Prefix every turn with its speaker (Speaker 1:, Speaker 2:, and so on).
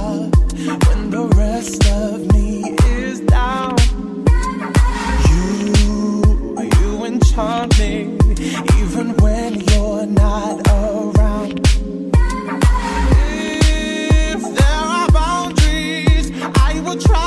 Speaker 1: when the rest of me is down. You, you enchant me even when you're not around. If there are boundaries, I will try.